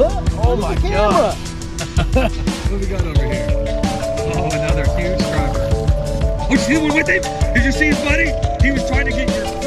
Look, Oh my god. What do we got over here? Oh, another huge striper. Oh, you see the one with him? Did you see his buddy? He was trying to get your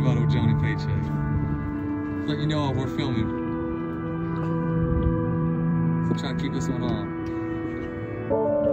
about old Johnny Paycheck. Let you know we're filming. So try to keep this one on.